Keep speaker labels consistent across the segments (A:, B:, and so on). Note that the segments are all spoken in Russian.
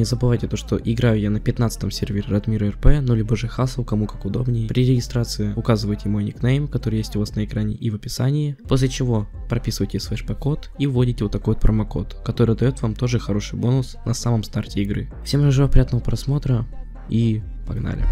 A: Не забывайте то, что играю я на 15 сервере Радмира РП, ну либо же Хасл, кому как удобнее. При регистрации указывайте мой никнейм, который есть у вас на экране и в описании, после чего прописывайте свой код и вводите вот такой вот промокод, который дает вам тоже хороший бонус на самом старте игры. Всем желаю приятного просмотра и погнали.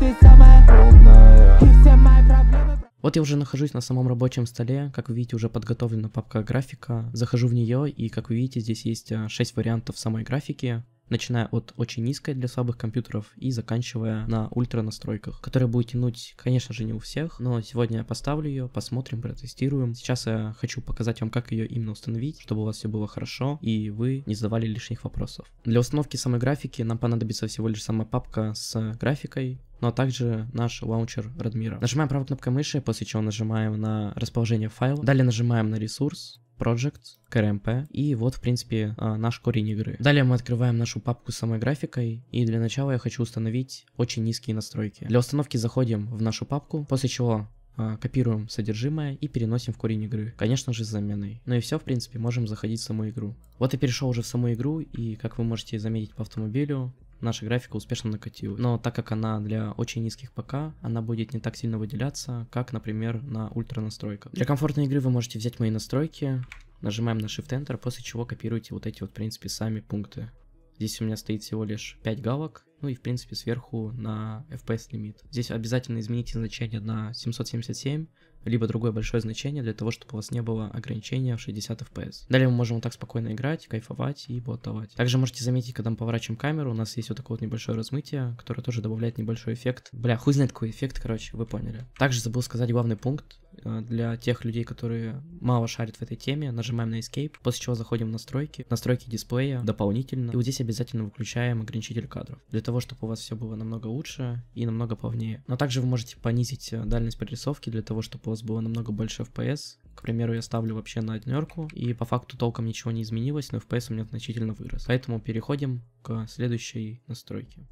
A: Вот я уже нахожусь на самом рабочем столе, как вы видите, уже подготовлена папка графика. Захожу в нее, и как вы видите, здесь есть 6 а, вариантов самой графики начиная от очень низкой для слабых компьютеров и заканчивая на ультра настройках, которые будет тянуть, конечно же, не у всех, но сегодня я поставлю ее, посмотрим, протестируем. Сейчас я хочу показать вам, как ее именно установить, чтобы у вас все было хорошо и вы не задавали лишних вопросов. Для установки самой графики нам понадобится всего лишь сама папка с графикой, ну а также наш лаунчер Radmira. Нажимаем правой кнопкой мыши, после чего нажимаем на расположение файла. Далее нажимаем на ресурс, Project, KRMP и вот в принципе а, наш корень игры. Далее мы открываем нашу папку с самой графикой и для начала я хочу установить очень низкие настройки. Для установки заходим в нашу папку, после чего а, копируем содержимое и переносим в корень игры. Конечно же с заменой. Ну и все, в принципе, можем заходить в саму игру. Вот я перешел уже в саму игру и как вы можете заметить по автомобилю, наша графика успешно накатила. Но так как она для очень низких ПК, она будет не так сильно выделяться, как, например, на ультра настройках. Для комфортной игры вы можете взять мои настройки, нажимаем на Shift-Enter, после чего копируете вот эти вот, в принципе, сами пункты. Здесь у меня стоит всего лишь 5 галок, ну и в принципе сверху на FPS лимит. Здесь обязательно измените значение на 777, либо другое большое значение для того, чтобы у вас не было ограничения в 60 FPS. Далее мы можем вот так спокойно играть, кайфовать и болтовать. Также можете заметить, когда мы поворачиваем камеру, у нас есть вот такое вот небольшое размытие, которое тоже добавляет небольшой эффект. Бля, хуй знает какой эффект, короче, вы поняли. Также забыл сказать главный пункт. Э, для тех людей, которые мало шарят в этой теме, нажимаем на Escape, после чего заходим в настройки, настройки дисплея дополнительно, и вот здесь обязательно выключаем ограничитель кадров, для того, чтобы у вас все было намного лучше и намного плавнее. Но также вы можете понизить э, дальность прорисовки для того, чтобы у вас было намного больше FPS, к примеру, я ставлю вообще на однерку, и по факту толком ничего не изменилось, но FPS у меня значительно вырос. Поэтому переходим к следующей настройке.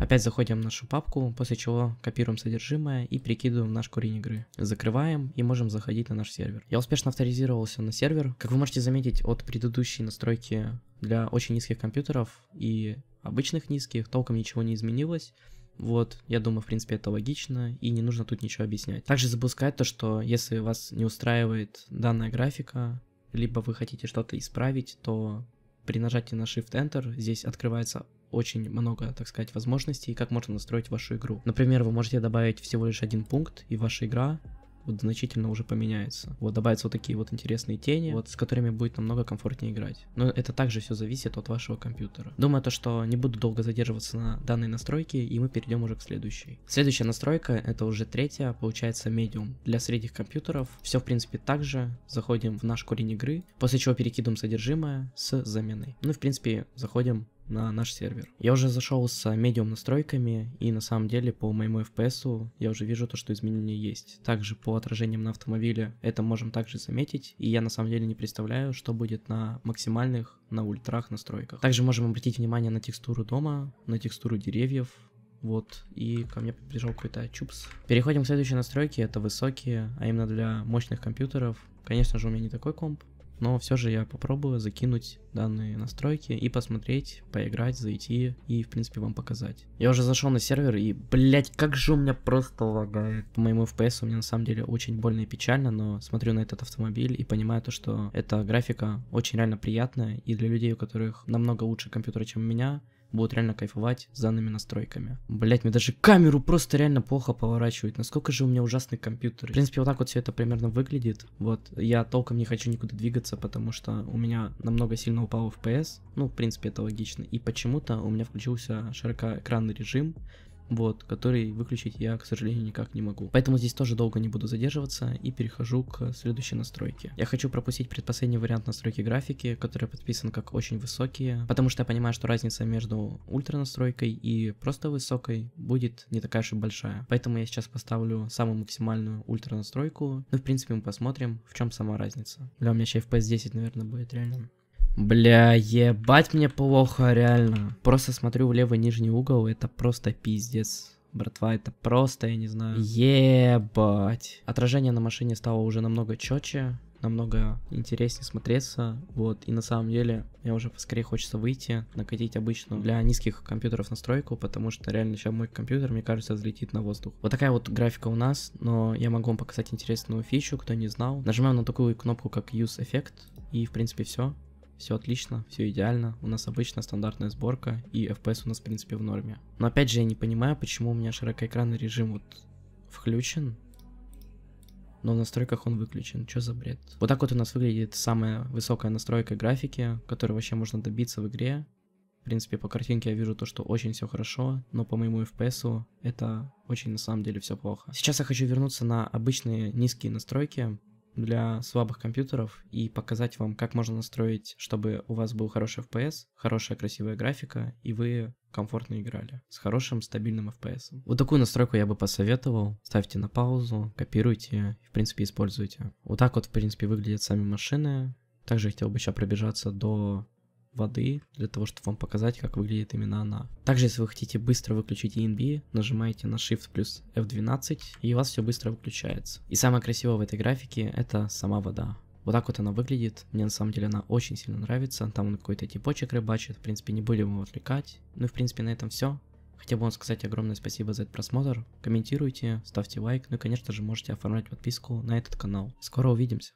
A: Опять заходим в нашу папку, после чего копируем содержимое и перекидываем в наш корень игры. Закрываем и можем заходить на наш сервер. Я успешно авторизировался на сервер. Как вы можете заметить, от предыдущей настройки для очень низких компьютеров и обычных низких толком ничего не изменилось. Вот, я думаю, в принципе, это логично, и не нужно тут ничего объяснять. Также забыл сказать то, что если вас не устраивает данная графика, либо вы хотите что-то исправить, то при нажатии на Shift-Enter здесь открывается очень много, так сказать, возможностей, как можно настроить вашу игру. Например, вы можете добавить всего лишь один пункт, и ваша игра вот значительно уже поменяется. Вот добавятся вот такие вот интересные тени, вот с которыми будет намного комфортнее играть. Но это также все зависит от вашего компьютера. Думаю то, что не буду долго задерживаться на данной настройке, и мы перейдем уже к следующей. Следующая настройка, это уже третья, получается Medium. Для средних компьютеров все в принципе так же. Заходим в наш корень игры, после чего перекидываем содержимое с заменой. Ну и в принципе заходим на наш сервер. Я уже зашел с медиум настройками, и на самом деле по моему FPS я уже вижу то, что изменения есть. Также по отражениям на автомобиле это можем также заметить, и я на самом деле не представляю, что будет на максимальных, на ультрах настройках. Также можем обратить внимание на текстуру дома, на текстуру деревьев, вот, и ко мне подбежал какой-то чупс. Переходим к следующей настройке, это высокие, а именно для мощных компьютеров. Конечно же, у меня не такой комп, но все же я попробую закинуть данные настройки и посмотреть, поиграть, зайти и, в принципе, вам показать. Я уже зашел на сервер и, блять, как же у меня просто лагает. По моему FPS у меня на самом деле очень больно и печально, но смотрю на этот автомобиль и понимаю то, что эта графика очень реально приятная, и для людей, у которых намного лучше компьютера, чем у меня, будут реально кайфовать с данными настройками. Блять, мне даже камеру просто реально плохо поворачивает. Насколько же у меня ужасный компьютер. В принципе, вот так вот все это примерно выглядит. Вот, я толком не хочу никуда двигаться, потому что у меня намного сильно упал FPS. Ну, в принципе, это логично. И почему-то у меня включился широкоэкранный режим, вот, который выключить я, к сожалению, никак не могу. Поэтому здесь тоже долго не буду задерживаться и перехожу к следующей настройке. Я хочу пропустить предпоследний вариант настройки графики, который подписан как очень высокие, потому что я понимаю, что разница между ультра настройкой и просто высокой будет не такая уж и большая. Поэтому я сейчас поставлю самую максимальную ультра настройку. Ну, в принципе, мы посмотрим, в чем сама разница. Бля, у меня сейчас FPS 10, наверное, будет реально. Бля, ебать мне плохо, реально. Просто смотрю в левый нижний угол, это просто пиздец. Братва, это просто, я не знаю. Ебать. Отражение на машине стало уже намного четче. намного интереснее смотреться, вот, и на самом деле мне уже поскорее хочется выйти, накатить обычную для низких компьютеров настройку, потому что реально сейчас мой компьютер, мне кажется, взлетит на воздух. Вот такая вот графика у нас, но я могу вам показать интересную фичу, кто не знал. Нажимаем на такую кнопку, как Use Effect, и в принципе все. Все отлично, все идеально. У нас обычная стандартная сборка, и FPS у нас, в принципе, в норме. Но опять же, я не понимаю, почему у меня широкоэкранный режим вот включен, но в настройках он выключен. Что за бред? Вот так вот у нас выглядит самая высокая настройка графики, которую вообще можно добиться в игре. В принципе, по картинке я вижу то, что очень все хорошо, но по моему FPS это очень на самом деле все плохо. Сейчас я хочу вернуться на обычные низкие настройки для слабых компьютеров и показать вам, как можно настроить, чтобы у вас был хороший FPS, хорошая красивая графика, и вы комфортно играли с хорошим стабильным FPS. Вот такую настройку я бы посоветовал. Ставьте на паузу, копируйте в принципе используйте. Вот так вот в принципе выглядят сами машины. Также хотел бы сейчас пробежаться до воды, для того, чтобы вам показать, как выглядит именно она. Также, если вы хотите быстро выключить ENB, нажимаете на Shift плюс F12, и у вас все быстро выключается. И самое красивое в этой графике это сама вода. Вот так вот она выглядит. Мне на самом деле она очень сильно нравится. Там он какой-то типочек рыбачит. В принципе, не будем его отвлекать. Ну и в принципе на этом все. Хотел бы вам сказать огромное спасибо за этот просмотр. Комментируйте, ставьте лайк. Ну и конечно же можете оформлять подписку на этот канал. Скоро увидимся.